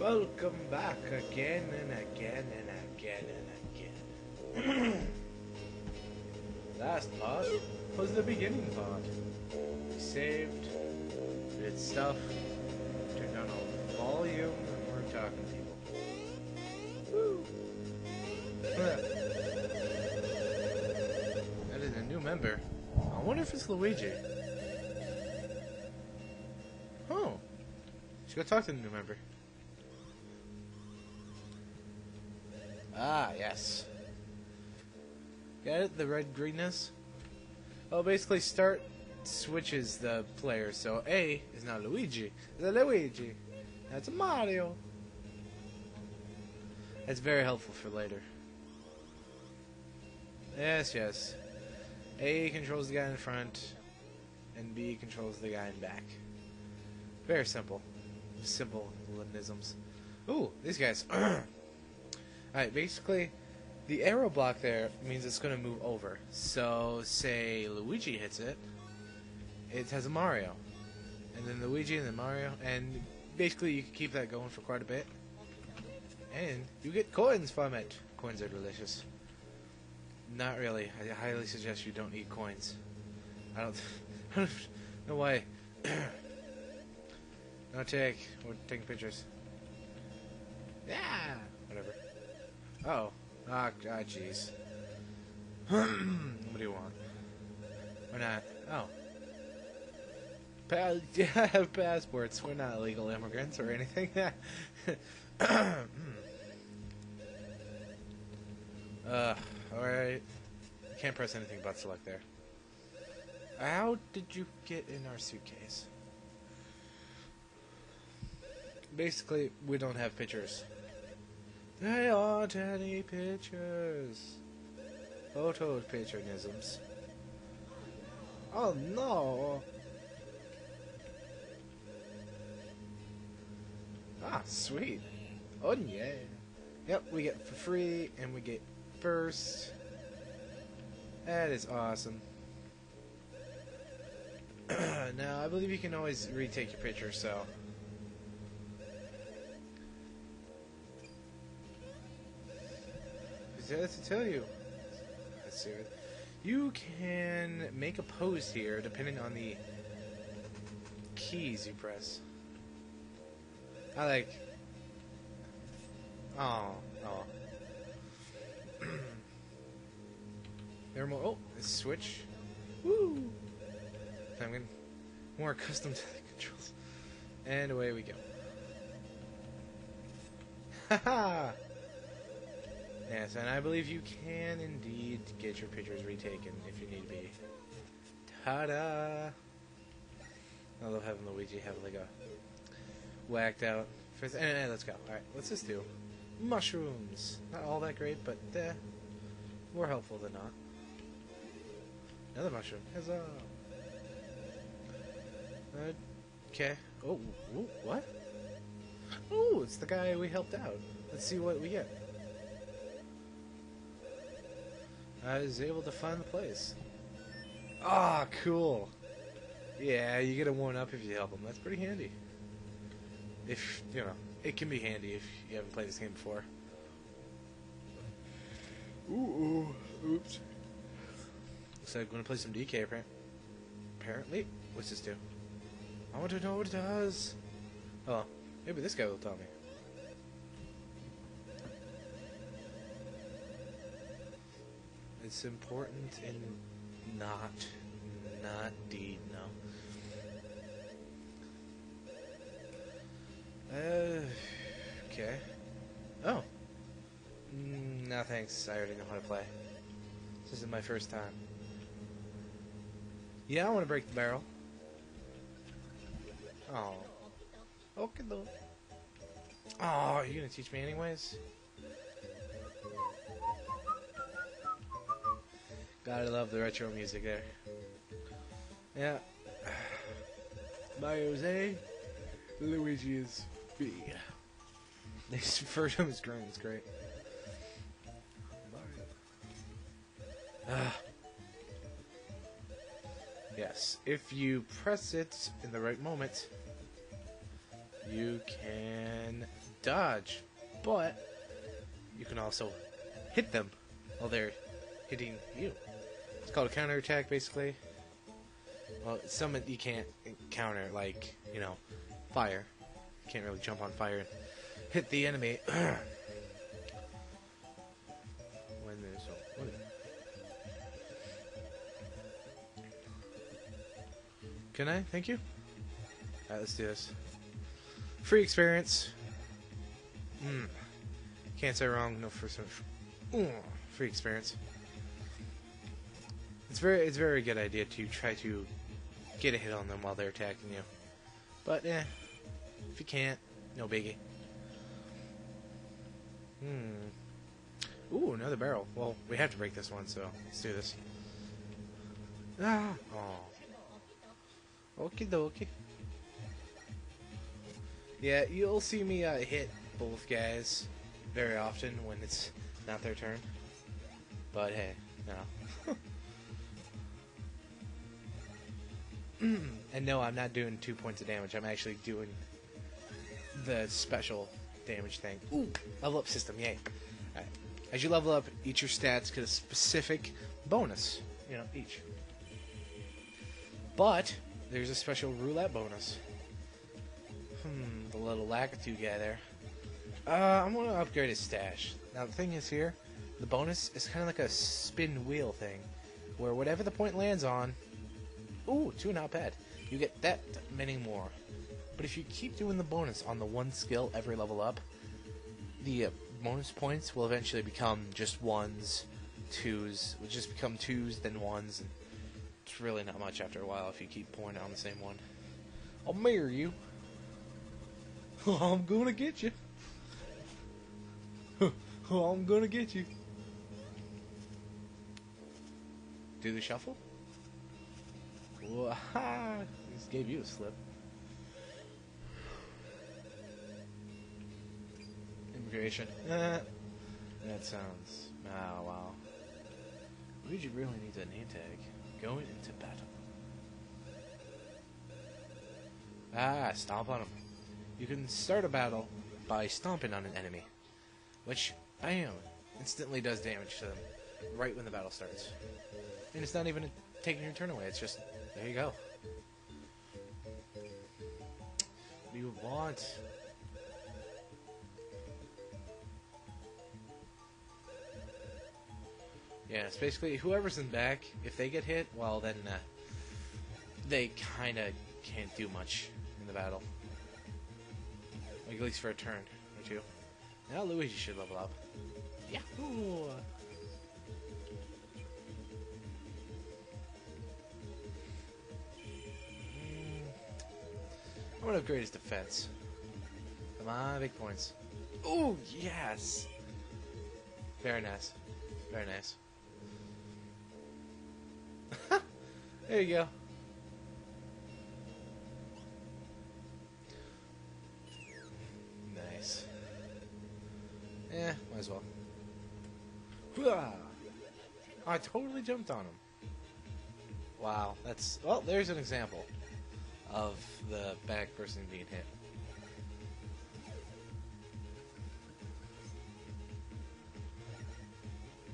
Welcome back again and again and again and again. Last part was the beginning part. We saved, did stuff, turned on all the volume, and we're talking to people. Woo! that is a new member. I wonder if it's Luigi. Oh. Let's go talk to the new member. Ah, yes. Get it? The red greenness? Well, basically, start switches the player. So A is now Luigi. A Luigi. That's Mario. That's very helpful for later. Yes, yes. A controls the guy in front, and B controls the guy in back. Very simple. Simple isms. Ooh, these guys. Alright, basically, the arrow block there means it's going to move over. So, say Luigi hits it, it has a Mario. And then Luigi and then Mario. And basically, you can keep that going for quite a bit. And you get coins from it. Coins are delicious. Not really. I highly suggest you don't eat coins. I don't, I don't know why. no take. We're taking pictures. Yeah! Whatever. Oh. Ah, ah, jeez. what do you want? We're not. Oh. Pa- yeah, I have passports. We're not illegal immigrants or anything. uh, alright. Can't press anything but select there. How did you get in our suitcase? Basically, we don't have pictures. There aren't any pictures. Photo patronisms. Oh no! Ah, sweet. Oh yeah. Yep, we get for free and we get first. That is awesome. now, I believe you can always retake your picture, so. To tell you. Let's see. You can make a pose here depending on the keys you press. I like. Oh, oh. there are more. Oh, switch. Woo! I'm getting more accustomed to the controls. And away we go. Haha! Yes, and I believe you can indeed get your pictures retaken if you need to be. Ta-da! I love having Luigi have like a whacked out. First, eh, eh, let's go. All right, let's just do mushrooms. Not all that great, but eh, more helpful than not. Another mushroom. Huzzah! Okay. Oh, what? Oh, it's the guy we helped out. Let's see what we get. I was able to find the place. Ah, oh, cool. Yeah, you get a one up if you help them. That's pretty handy. If, you know, it can be handy if you haven't played this game before. Ooh, ooh. oops. Looks like I'm going to play some DK, apparently. What's this do? I want to know what it does. Oh, maybe this guy will tell me. It's important in not, not deed, no. Uh, okay. Oh. Mm, no thanks, I already know how to play. This is my first time. Yeah, I want to break the barrel. Oh. Okay, though. Oh, you gonna teach me anyways? Gotta love the retro music there. Yeah. Mario's A, Luigi is B. Refer to him as green, it's great. Ah. Yes, if you press it in the right moment, you can dodge, but you can also hit them while they're hitting you. It's called a counterattack, basically. Well, some you can't counter, like, you know, fire. You can't really jump on fire and hit the enemy. when there's a, what- Can I? Thank you. Alright, let's do this. Free experience. Mm. Can't say wrong. No first Ooh, free experience. It's very, it's very good idea to try to get a hit on them while they're attacking you. But eh, if you can't, no biggie. Hmm. Ooh, another barrel. Well, we have to break this one, so let's do this. Ah. Oh. Okie dokie. Yeah, you'll see me uh, hit both guys very often when it's not their turn. But hey, no. and no, I'm not doing two points of damage. I'm actually doing the special damage thing. Ooh, level up system, yay. Alright. As you level up, each your stats get a specific bonus. You know, each. But, there's a special roulette bonus. Hmm, the little Lakitu guy there. Uh, I'm gonna upgrade his stash. Now the thing is here, the bonus is kind of like a spin wheel thing, where whatever the point lands on, ooh, two not bad. You get that many more. But if you keep doing the bonus on the one skill every level up, the uh, bonus points will eventually become just ones, twos. Will just become twos, then ones, and it's really not much after a while if you keep pointing on the same one. I'll marry you. I'm gonna get you. I'm gonna get you. Do the shuffle? Whoa, Just gave you a slip. Immigration. Eh, that sounds. Ah, wow. Luigi really needs a name tag. Going into battle. Ah, stomp on him. You can start a battle by stomping on an enemy, which, bam, instantly does damage to them right when the battle starts. And it's not even taking your turn away, it's just, there you go. What do you want? Yeah, it's basically whoever's in back, if they get hit, well then uh, they kind of can't do much in the battle. Like at least for a turn or two. Now Luigi should level up. Yahoo! I'm gonna upgrade his defense. Come on, big points. Oh yes! Very nice. Very nice. there you go. Nice. Eh, might as well. I totally jumped on him. Wow, that's well. There's an example of the back person being hit.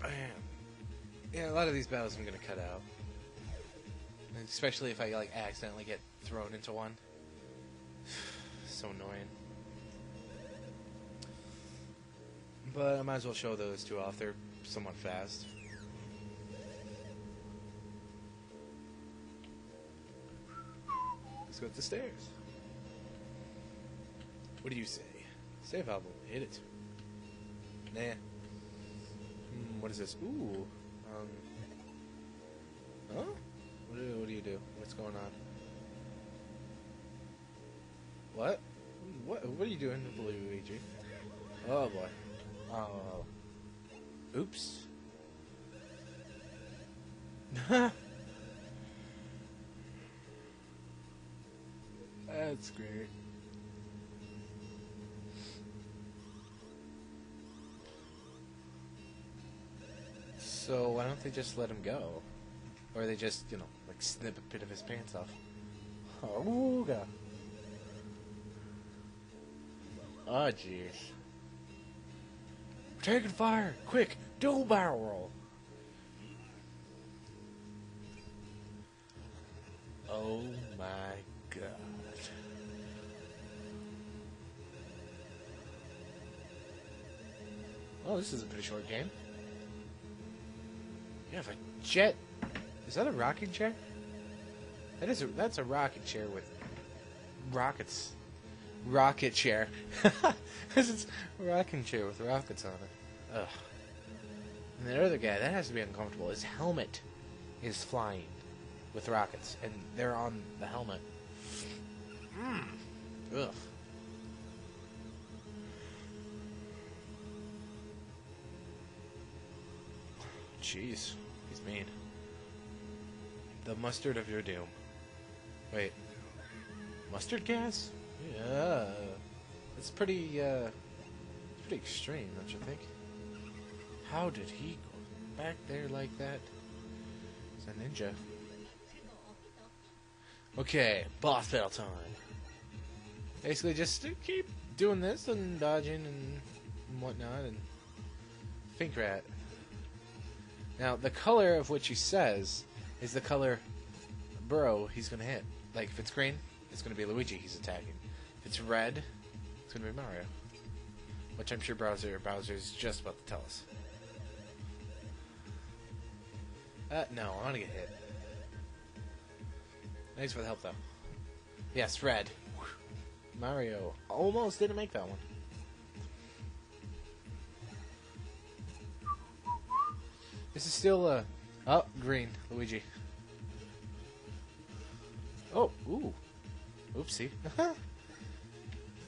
Bam. Yeah, a lot of these battles I'm gonna cut out, especially if I like accidentally get thrown into one. so annoying. But I might as well show those two off. They're somewhat fast. Let's go up the stairs. What do you say? Save album. Hit it. Nah. Hmm, what is this? Ooh. Um. Huh? What do, what do you do? What's going on? What? What? What are you doing, Luigi? Oh boy. Oh. Oops. That's great. So why don't they just let him go? Or they just, you know, like snip a bit of his pants off. Ooga. Oh, ah, jeez. Taking fire! Quick! Dual barrel roll! Oh my god. Oh, this is a pretty short game. You have a jet. Is that a rocking chair? That is a, that's a rocket chair with rockets. Rocket chair. This is a rocking chair with rockets on it. Ugh. And the other guy, that has to be uncomfortable. His helmet is flying with rockets, and they're on the helmet. Mm. Ugh. Jeez, he's mean. The mustard of your doom. Wait. Mustard gas? Yeah. It's pretty, uh, it's pretty extreme, don't you think? How did he go back there like that? It's a ninja. Okay, boss battle time. Basically, just keep doing this and dodging and, and whatnot, and think rat. Now, the color of which he says is the color Burrow he's gonna hit. Like, if it's green, it's gonna be Luigi he's attacking. If it's red, it's gonna be Mario. Which I'm sure Bowser Bowser's just about to tell us. Uh, no, I wanna get hit. Thanks for the help, though. Yes, red. Mario almost didn't make that one. This is still, uh... Oh, green. Luigi. Oh, ooh. Oopsie.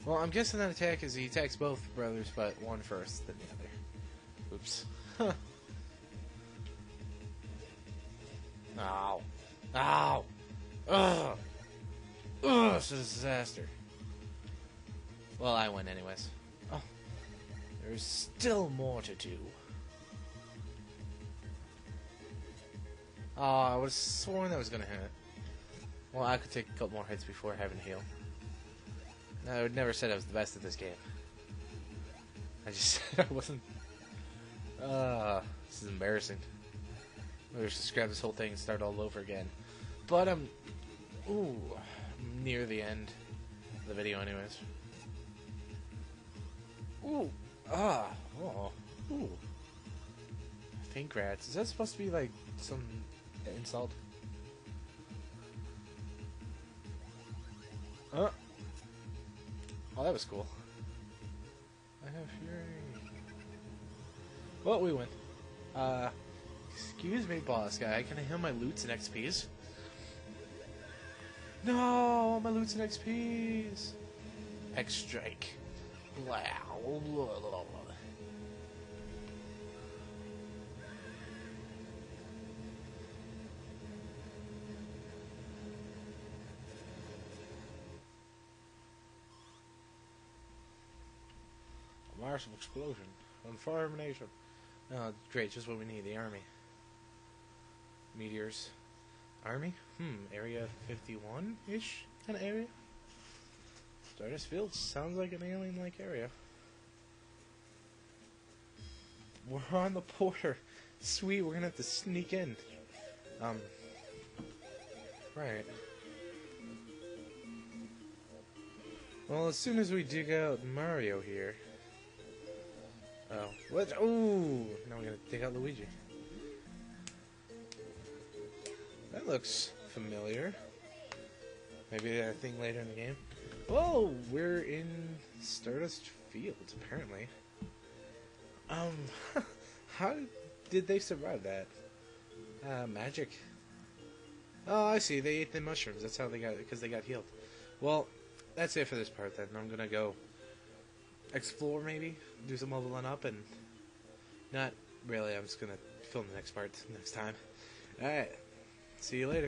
well, I'm guessing that attack is he attacks both brothers, but one first, then the other. Oops. Ow. Ow. Ugh. Ugh, it's a disaster. Well, I win anyways. Oh. There's still more to do. Oh, I was sworn that was gonna hit. Well, I could take a couple more hits before having to heal. I would never said I was the best at this game. I just said I wasn't. Uh, this is embarrassing. Maybe I should just grab this whole thing and start all over again. But I'm, ooh, I'm near the end of the video, anyways. Ooh, ah, oh, ooh. Pink rats. Is that supposed to be like some insult? Oh. Oh, that was cool. I have fury. Well, we win. Uh, excuse me, boss guy. Can I have my loots and XPs? No, my loots and XPs. X strike. Wow. Massive explosion. Infarmination. Oh, great, just what we need, the army. Meteors. Army? Hmm, area 51-ish kind of area? Stardust Field sounds like an alien-like area. We're on the border. Sweet, we're gonna have to sneak in. Um, right. Well, as soon as we dig out Mario here... Oh. What? Ooh! Now we're gonna take out Luigi. That looks familiar. Maybe a thing later in the game. Whoa! We're in Stardust Fields, apparently. Um, how did they survive that? Uh, magic. Oh, I see. They ate the mushrooms. That's how they got because they got healed. Well, that's it for this part then. I'm gonna go explore maybe, do some leveling up, and not really. I'm just gonna film the next part next time. All right. See you later.